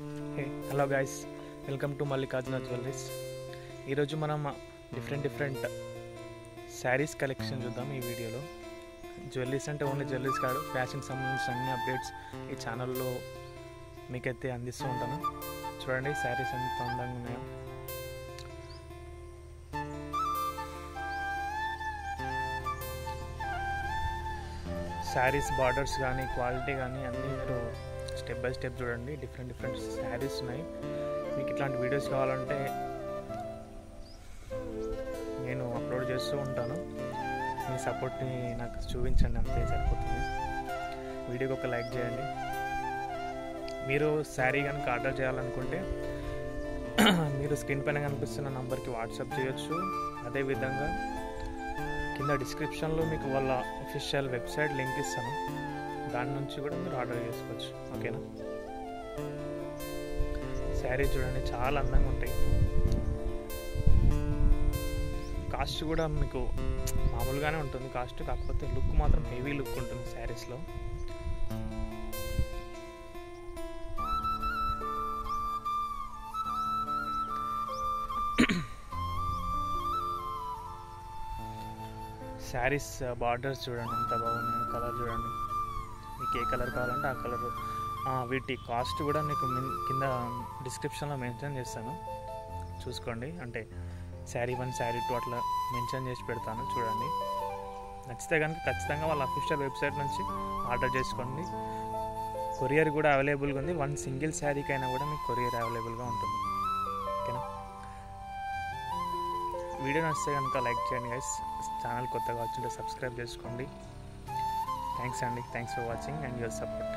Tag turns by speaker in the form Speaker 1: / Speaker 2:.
Speaker 1: Hey hello guys welcome to Mallikarjuna jewelleries ఈరోజు మనం different different saris collection చూద్దాం ఈ వీడియోలో. జ్యువెలరీస్ అంటే ఓన్లీ జ్యువెలరీస్ కాదు ఫ్యాషన్కి సంబంధించిన అన్ని అప్డేట్స్ ఈ ఛానల్లో మీకైతే అందిస్తూ ఉంటాను. చూడండి శారీస్ ఎంత అందంగా ఉన్నాయో. శారీస్ బార్డర్స్ కానీ క్వాలిటీ కానీ అన్నీ మీరు స్టెప్ బై స్టెప్ చూడండి. డిఫరెంట్ డిఫరెంట్ శారీస్ ఉన్నాయి. మీకు ఇట్లాంటి వీడియోస్ కావాలంటే నేను అప్లోడ్ చేస్తూ ఉంటాను. మీ సపోర్ట్ని నాకు చూపించండి అంతే సరిపోతుంది. వీడియోకి ఒక లైక్ చేయండి. మీరు శారీ కనుక ఆర్డర్ చేయాలనుకుంటే మీరు స్క్రీన్ పైన కనిపిస్తున్న నంబర్కి వాట్సాప్ చేయొచ్చు. అదేవిధంగా కింద డిస్క్రిప్షన్లో మీకు వాళ్ళ అఫీషియల్ వెబ్సైట్ లింక్ ఇస్తాను. దాని నుంచి కూడా మీరు ఆర్డర్ చేసుకోవచ్చు. ఓకేనా? శారీ చూడండి చాలా అందంగా ఉంటాయి. కాస్ట్ కూడా మీకు మామూలుగానే ఉంటుంది. కాస్ట్ కాకపోతే లుక్ మాత్రం హెవీ లుక్ ఉంటుంది శారీస్లో శారీస్ బార్డర్స్ చూడండి ఎంత బాగున్నాయి కలర్ చూడండి. మీకు ఏ కలర్ కావాలంటే ఆ కలర్. వీటి కాస్ట్ కూడా మీకు కింద డిస్క్రిప్షన్లో మెన్షన్ చేస్తాను. చూసుకోండి. అంటే శారీ వన్ శారీ టూ అట్లా మెన్షన్ చేసి పెడతాను. చూడండి. నచ్చితే కనుక ఖచ్చితంగా వాళ్ళ అఫీషియల్ వెబ్సైట్ నుంచి ఆర్డర్ చేసుకోండి. కొరియర్ కూడా అవైలబుల్గా ఉంది. వన్ సింగిల్ శారీకైనా కూడా మీకు కొరియర్ అవైలబుల్గా ఉంటుంది. ఓకేనా? వీడియో నచ్చితే కనుక లైక్ చేయండి గైస్ ఛానల్ కొత్తగా వచ్చింటే సబ్స్క్రైబ్ చేసుకోండి. థ్యాంక్స్ అండి thanks for watching and your support